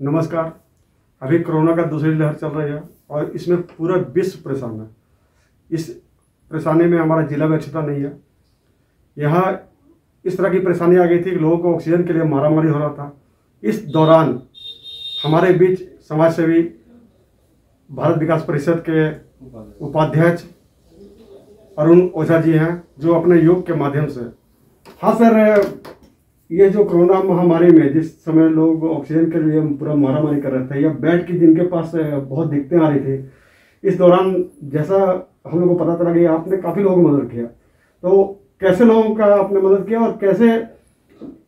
नमस्कार। अभी कोरोना का दूसरी लहर चल रही है और इसमें पूरा विश्व परेशान है। इस परेशानी में हमारा जिला भी अछूता नहीं है। यहाँ इस तरह की परेशानी आ गई थी कि लोगों को ऑक्सीजन के लिए मारामारी हो रहा था। इस दौरान हमारे बीच समाज सेवी, भारत विकास परिषद के उपाध्यक्ष अरुण ओझा जी हैं, जो अपने योग के माध्यम से। हाँ सर ये जो कोरोना महामारी में जिस समय लोग ऑक्सीजन के लिए पूरा मारामारी कर रहे थे या बेड की जिनके पास बहुत दिक्कतें आ रही थी, इस दौरान जैसा हम लोग को पता चला कि आपने काफ़ी लोगों को मदद किया। तो कैसे लोगों का आपने मदद किया और कैसे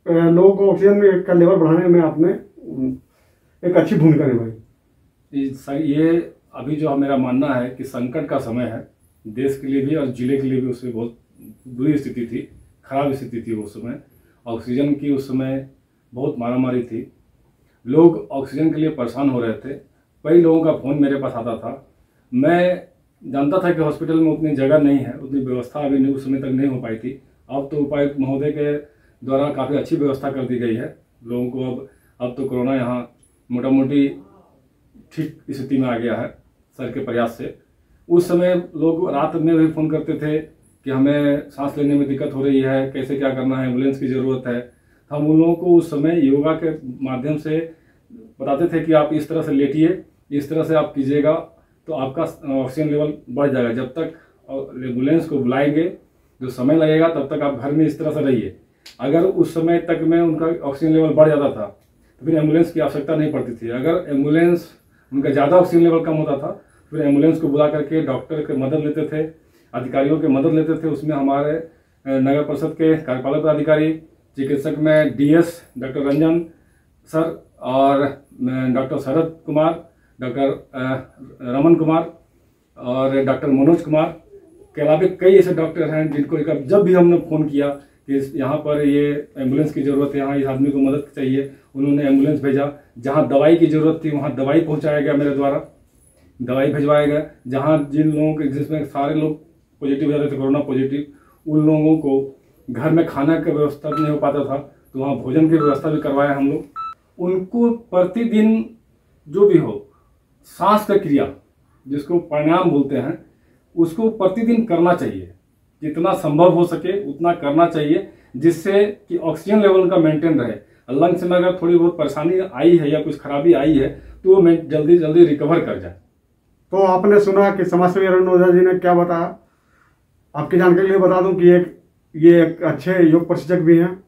लोगों को ऑक्सीजन का लेवल बढ़ाने में आपने एक अच्छी भूमिका निभाई? ये अभी जो मेरा मानना है कि संकट का समय है, देश के लिए भी और ज़िले के लिए भी उसमें बहुत बुरी स्थिति थी, खराब स्थिति थी उस समय। ऑक्सीजन की उस समय बहुत मारामारी थी। लोग ऑक्सीजन के लिए परेशान हो रहे थे। कई लोगों का फ़ोन मेरे पास आता था। मैं जानता था कि हॉस्पिटल में उतनी जगह नहीं है, उतनी व्यवस्था अभी नहीं, उस समय तक नहीं हो पाई थी। अब तो उपायुक्त महोदय के द्वारा काफ़ी अच्छी व्यवस्था कर दी गई है। लोगों को अब अब तो कोरोना यहाँ मोटा मोटी ठीक स्थिति में आ गया है, सर के प्रयास से। उस समय लोग रात में भी फ़ोन करते थे कि हमें सांस लेने में दिक्कत हो रही है, कैसे क्या करना है, एंबुलेंस की ज़रूरत है। हम उन लोगों को उस समय योगा के माध्यम से बताते थे कि आप इस तरह से लेटिए, इस तरह से आप कीजिएगा तो आपका ऑक्सीजन लेवल बढ़ जाएगा। जब तक एंबुलेंस को बुलाएँगे, जो समय लगेगा, तब तक आप घर में इस तरह से रहिए। अगर उस समय तक में उनका ऑक्सीजन लेवल बढ़ जाता था तो फिर एंबुलेंस की आवश्यकता नहीं पड़ती थी। अगर एंबुलेंस, उनका ज़्यादा ऑक्सीजन लेवल कम होता था फिर एंबुलेंस को बुला करके डॉक्टर की मदद लेते थे अधिकारियों की मदद लेते थे, उसमें हमारे नगर परिषद के कार्यपालक पदाधिकारी चिकित्सक में डीएस डॉक्टर रंजन सर और डॉक्टर शरद कुमार, डॉक्टर रमन कुमार और डॉक्टर मनोज कुमार के अलावा कई ऐसे डॉक्टर हैं जिनको जब भी हमने फ़ोन किया कि यहाँ पर ये एंबुलेंस की ज़रूरत है, यहाँ इस आदमी को मदद चाहिए, उन्होंने एंबुलेंस भेजा। जहाँ दवाई की ज़रूरत थी, वहाँ दवाई पहुँचाया गया मेरे द्वारा। दवाई भिजवाया गया, जहाँ जिन लोगों के, जिसमें सारे लोग पॉजिटिव हो जाते थे कोरोना पॉजिटिव उन लोगों को घर में खाना का व्यवस्था नहीं हो पाता था तो वहाँ भोजन की व्यवस्था भी करवाया हम लोग। उनको प्रतिदिन जो भी हो, सांस का क्रिया, जिसको प्राणायाम बोलते हैं, उसको प्रतिदिन करना चाहिए। जितना संभव हो सके उतना करना चाहिए, जिससे कि ऑक्सीजन लेवल उनका मेंटेन रहे। लंग्स में अगर थोड़ी बहुत परेशानी आई है या कुछ खराबी आई है तो वो जल्दी जल्दी रिकवर कर जाए। तो आपने सुना कि समाज सेवी अरुण ओझा जी ने क्या बताया? आपकी जानकारी लिए बता दूँ कि एक, ये एक अच्छे योग प्रशिक्षक भी हैं,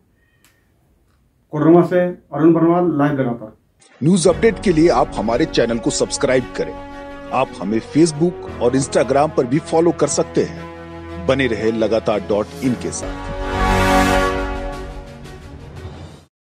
कोडरमा से अरुण बनवाल लाइव लगातार न्यूज़ अपडेट के लिए आप हमारे चैनल को सब्सक्राइब करें। आप हमें फेसबुक और इंस्टाग्राम पर भी फॉलो कर सकते हैं। बने रहे लगातार डॉट इन के साथ।